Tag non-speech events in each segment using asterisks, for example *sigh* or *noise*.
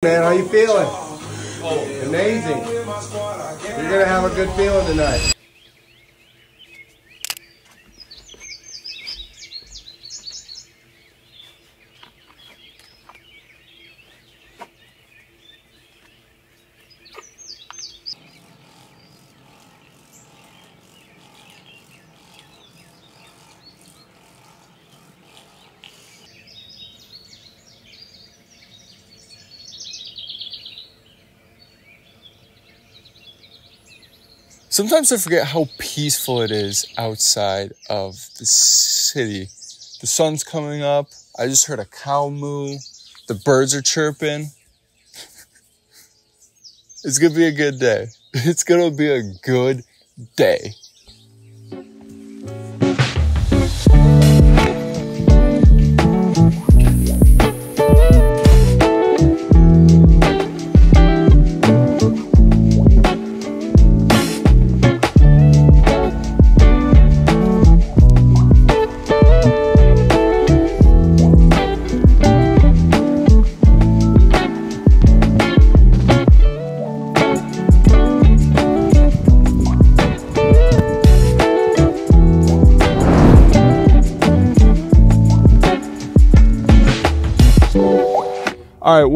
Man, how you feeling? Amazing. You're gonna have a good feeling tonight. Sometimes I forget how peaceful it is outside of the city. The sun's coming up. I just heard a cow moo. The birds are chirping. *laughs* it's gonna be a good day. *laughs* It's gonna be a good day.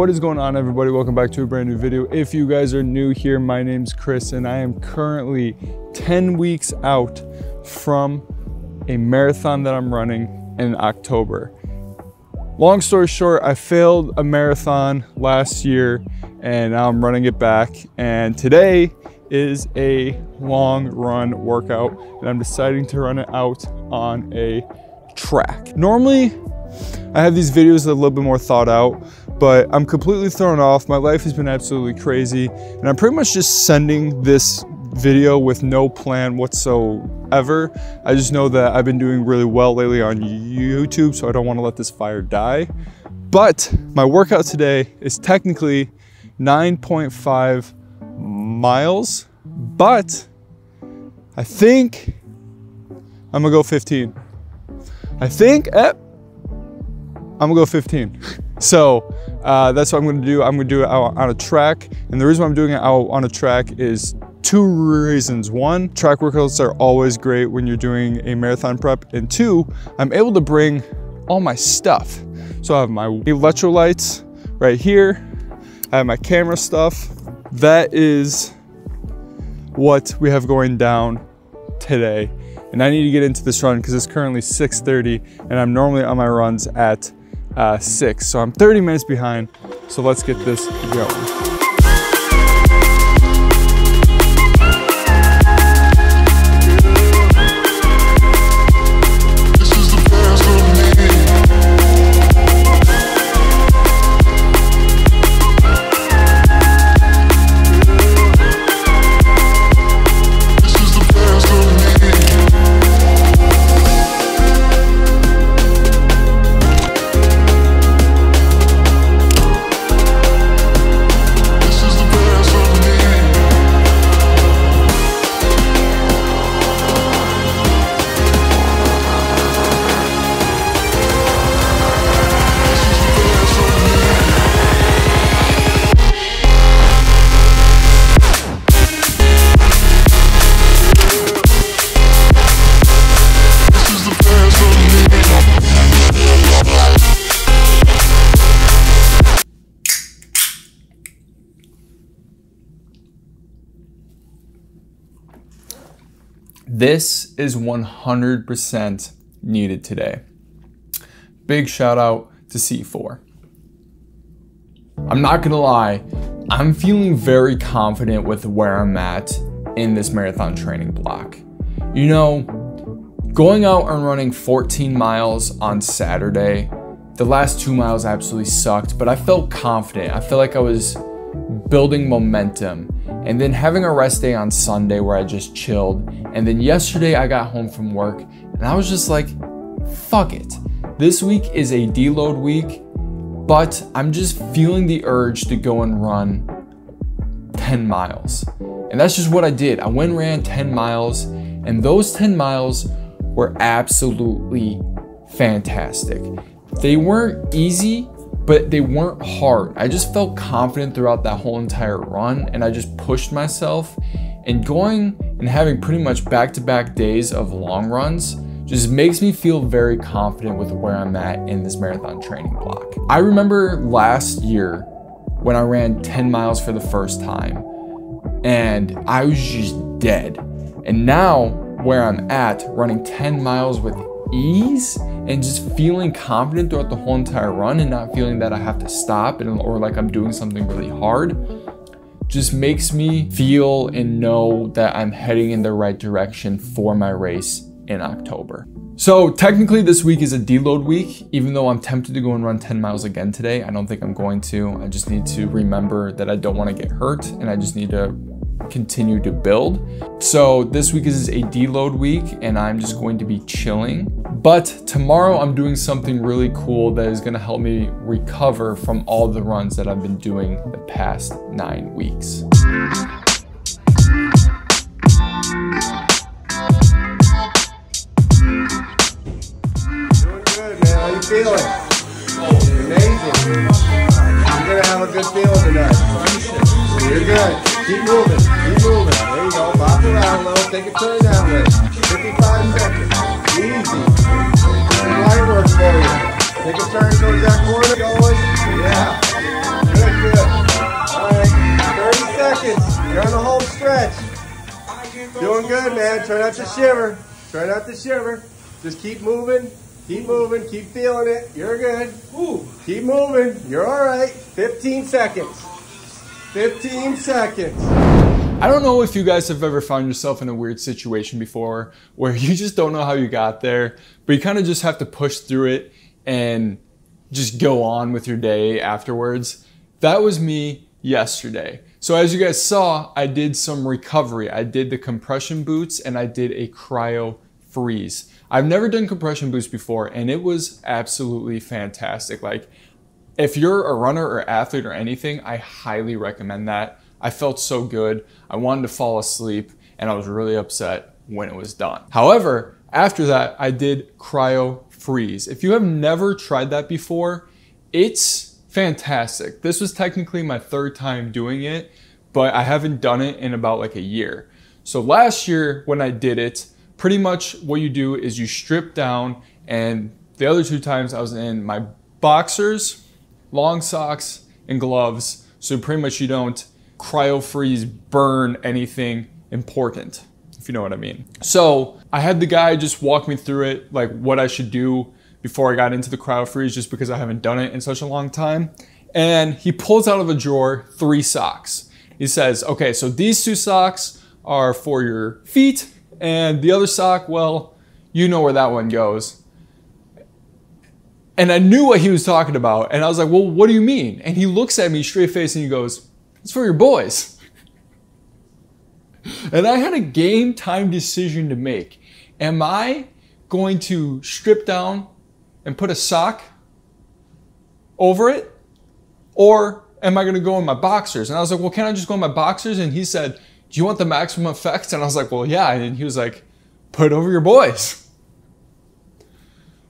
What is going on everybody? Welcome back to a brand new video. If you guys are new here, my name's Chris and I am currently 10 weeks out from a marathon that I'm running in October. Long story short, I failed a marathon last year and now I'm running it back. And today is a long run workout and I'm deciding to run it out on a track. Normally, I have these videos a little bit more thought out, but I'm completely thrown off. My life has been absolutely crazy, and I'm pretty much just sending this video with no plan whatsoever. I just know that I've been doing really well lately on YouTube, so I don't want to let this fire die. But my workout today is technically 9.5 miles, but I think I'm gonna go 15. I think, eh, I'm gonna go 15. *laughs* So uh, that's what I'm gonna do. I'm gonna do it out on a track. And the reason I'm doing it out on a track is two reasons. One, track workouts are always great when you're doing a marathon prep. And two, I'm able to bring all my stuff. So I have my electrolytes right here. I have my camera stuff. That is what we have going down today. And I need to get into this run because it's currently 6.30 and I'm normally on my runs at uh, 6. So I'm 30 minutes behind. So let's get this going. This is 100% needed today. Big shout out to C4. I'm not gonna lie, I'm feeling very confident with where I'm at in this marathon training block. You know, going out and running 14 miles on Saturday, the last two miles absolutely sucked, but I felt confident. I felt like I was building momentum and then having a rest day on Sunday where I just chilled. And then yesterday I got home from work and I was just like, fuck it. This week is a deload week, but I'm just feeling the urge to go and run 10 miles. And that's just what I did. I went and ran 10 miles, and those 10 miles were absolutely fantastic. They weren't easy, but they weren't hard. I just felt confident throughout that whole entire run and I just pushed myself and going and having pretty much back to back days of long runs just makes me feel very confident with where I'm at in this marathon training block. I remember last year when I ran 10 miles for the first time and I was just dead. And now where I'm at, running 10 miles with ease and just feeling confident throughout the whole entire run and not feeling that I have to stop and, or like I'm doing something really hard just makes me feel and know that I'm heading in the right direction for my race in October. So technically this week is a deload week, even though I'm tempted to go and run 10 miles again today. I don't think I'm going to. I just need to remember that I don't want to get hurt and I just need to continue to build. So this week is a deload week and I'm just going to be chilling. But tomorrow I'm doing something really cool that is gonna help me recover from all the runs that I've been doing the past nine weeks. Doing good, man. How you feeling? Amazing. You're gonna have a good feeling tonight. You're good. Keep moving. Keep moving. There you go. Bop around a little. Take a turn that way. 55 seconds. Easy. Light work for you. Take a turn towards that corner. Going. Yeah. Good, good. All right. 30 seconds. You're on the home stretch. Doing good, man. Try not to shiver. Try not to shiver. Just keep moving. Keep moving. Keep feeling it. You're good. Keep moving. You're all right. 15 seconds. 15 seconds. I don't know if you guys have ever found yourself in a weird situation before where you just don't know how you got there, but you kind of just have to push through it and just go on with your day afterwards. That was me yesterday. So as you guys saw, I did some recovery. I did the compression boots and I did a cryo freeze. I've never done compression boots before and it was absolutely fantastic. Like if you're a runner or athlete or anything, I highly recommend that. I felt so good. I wanted to fall asleep and I was really upset when it was done. However, after that, I did cryo freeze. If you have never tried that before, it's fantastic. This was technically my third time doing it, but I haven't done it in about like a year. So last year when I did it, pretty much what you do is you strip down and the other two times I was in my boxers long socks and gloves so pretty much you don't cryo freeze burn anything important if you know what I mean. So I had the guy just walk me through it, like what I should do before I got into the cryo freeze, just because I haven't done it in such a long time. And he pulls out of a drawer three socks. He says, okay, so these two socks are for your feet, and the other sock, well, you know where that one goes. And I knew what he was talking about. And I was like, well, what do you mean? And he looks at me straight face and he goes, it's for your boys. and I had a game time decision to make. Am I going to strip down and put a sock over it? Or am I going to go in my boxers? And I was like, well, can I just go in my boxers? And he said, do you want the maximum effects? And I was like, well, yeah. And he was like, put it over your boys.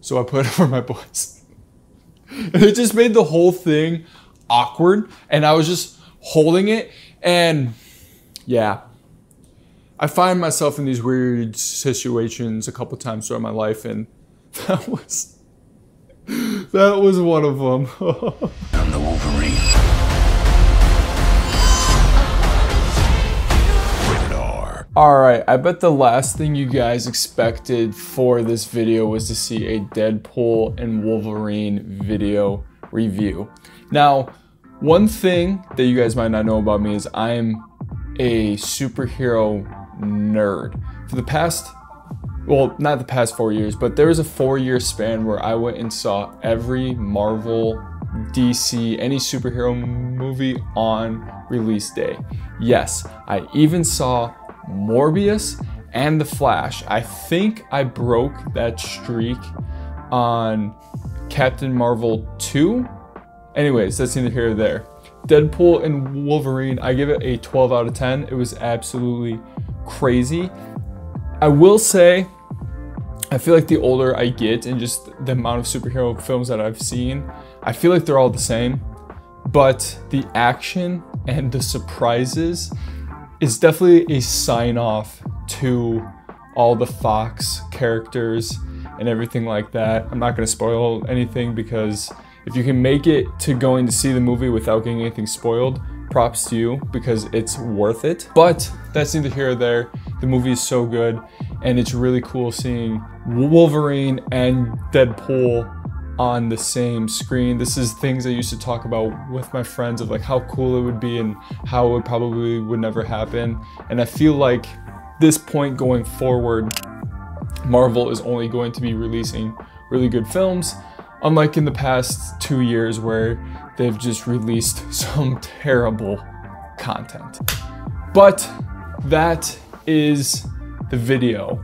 So I put it *laughs* over my boys. And it just made the whole thing awkward. And I was just holding it. And yeah, I find myself in these weird situations a couple times throughout my life. And *laughs* that was, that was one of them. *laughs* I'm the Wolverine. Alright, I bet the last thing you guys expected for this video was to see a Deadpool and Wolverine video review. Now, one thing that you guys might not know about me is I am a superhero nerd. For the past, well, not the past four years, but there was a four year span where I went and saw every Marvel, DC, any superhero movie on release day. Yes, I even saw Morbius, and The Flash. I think I broke that streak on Captain Marvel 2. Anyways, that's neither here nor there. Deadpool and Wolverine, I give it a 12 out of 10. It was absolutely crazy. I will say, I feel like the older I get and just the amount of superhero films that I've seen, I feel like they're all the same. But the action and the surprises is definitely a sign off to all the Fox characters and everything like that. I'm not going to spoil anything because if you can make it to going to see the movie without getting anything spoiled, props to you because it's worth it. But that's neither here or there. The movie is so good and it's really cool seeing Wolverine and Deadpool on the same screen. This is things I used to talk about with my friends of like how cool it would be and how it probably would never happen. And I feel like this point going forward, Marvel is only going to be releasing really good films, unlike in the past two years where they've just released *laughs* some terrible content. But that is the video.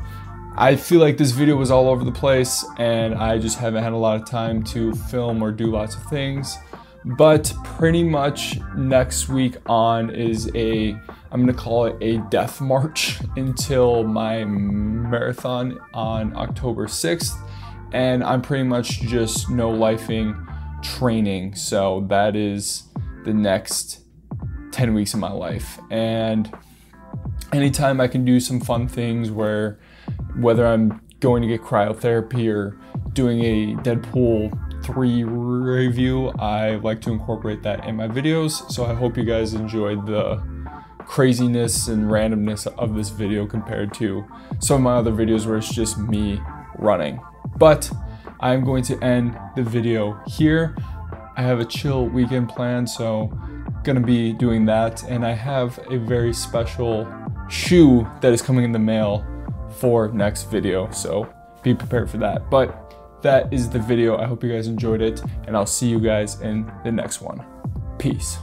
I feel like this video was all over the place and I just haven't had a lot of time to film or do lots of things. But pretty much next week on is a, I'm gonna call it a death march *laughs* until my marathon on October 6th. And I'm pretty much just no lifing training. So that is the next 10 weeks of my life. And anytime I can do some fun things where whether I'm going to get cryotherapy or doing a Deadpool 3 review, I like to incorporate that in my videos. So I hope you guys enjoyed the craziness and randomness of this video compared to some of my other videos where it's just me running. But I'm going to end the video here. I have a chill weekend planned, so gonna be doing that. And I have a very special shoe that is coming in the mail for next video. So be prepared for that. But that is the video. I hope you guys enjoyed it and I'll see you guys in the next one. Peace.